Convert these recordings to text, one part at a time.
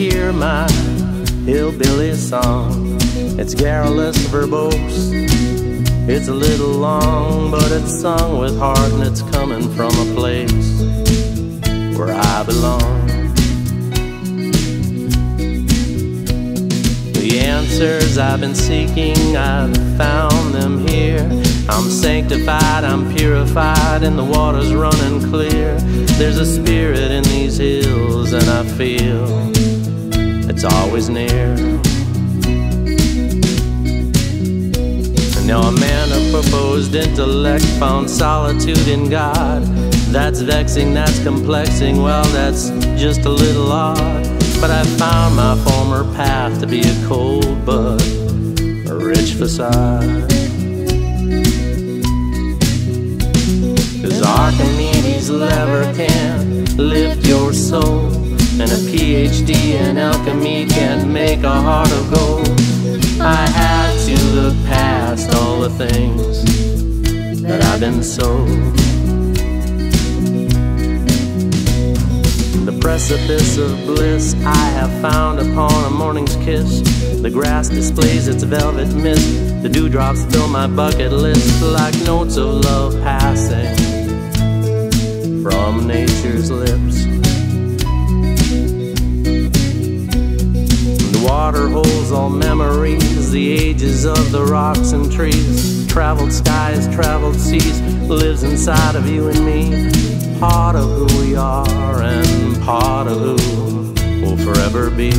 hear my hillbilly song. It's garrulous, verbose. It's a little long, but it's sung with heart and it's coming from a place where I belong. The answers I've been seeking, I've found them here. I'm sanctified, I'm purified, and the water's running clear. There's a spirit in these hills, and I feel it's always near. And now a man of proposed intellect found solitude in God. That's vexing, that's complexing, well, that's just a little odd. But I found my former path to be a cold but a rich facade. Lever can lift your soul, and a PhD in alchemy can't make a heart of gold. I had to look past all the things that I've been sold. The precipice of bliss I have found upon a morning's kiss. The grass displays its velvet mist. The dewdrops fill my bucket list like notes of love passing of the rocks and trees. Traveled skies, traveled seas, lives inside of you and me. Part of who we are and part of who will forever be.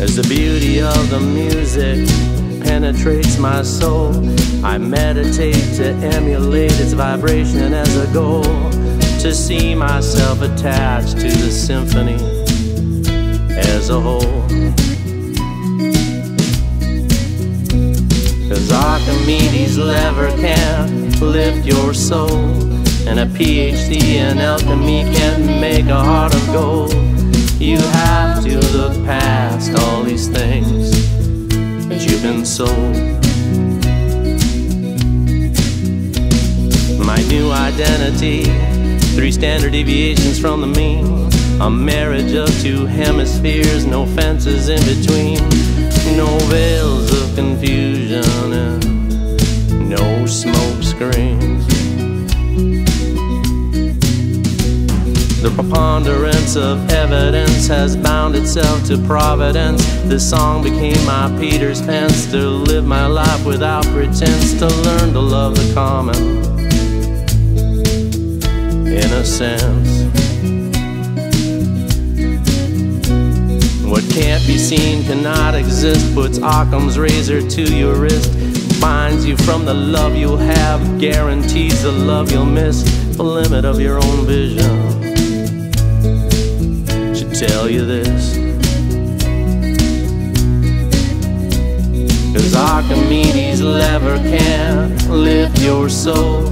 As the beauty of the music penetrates my soul, I meditate to emulate its vibration as a goal. To see myself attached to the symphony as a whole. Cause Archimedes' lever can lift your soul, and a PhD in alchemy can't make a heart of gold. You have to look past all these things that you've been sold. My new identity, three standard deviations from the mean. A marriage of two hemispheres, no fences in between, no veils of confusion, and no smoke screens. The preponderance of evidence has bound itself to providence. This song became my Peter's pence to live my life without pretense, to learn to love the common. In a sense, can't be seen cannot exist, puts Occam's razor to your wrist, binds you from the love you'll have, guarantees the love you'll miss, the limit of your own vision should tell you this. Cause Archimedes' lever can't lift your soul.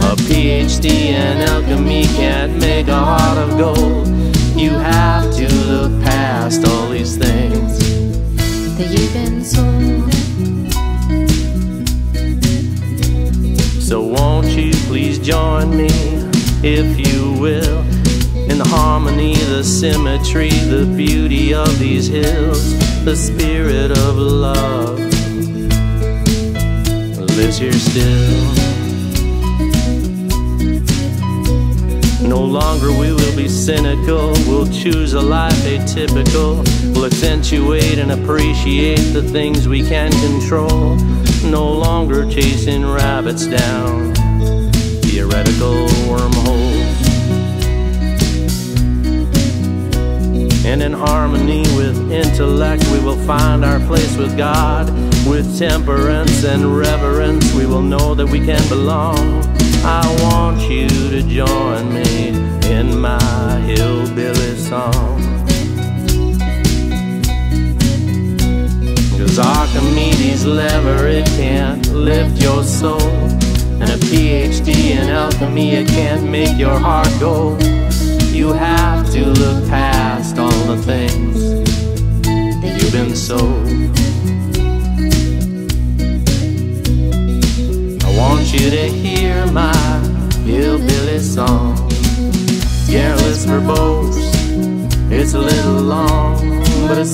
A PhD in alchemy can't make a heart of gold. You have to look past all these things that you've been sold. So won't you please join me, if you will, in the harmony, the symmetry, the beauty of these hills, the spirit of love lives here still. No longer we will be cynical, we'll choose a life atypical. We'll accentuate and appreciate the things we can control. No longer chasing rabbits down theoretical wormholes. And in harmony with intellect, we will find our place with God. With temperance and reverence, we will know that we can belong. I want you to join me in my hillbilly song. Cause Archimedes' lever, it can't lift your soul. And a PhD in alchemy, it can't make your heart go. You have to look past all the things you've been sold. A little long, but it's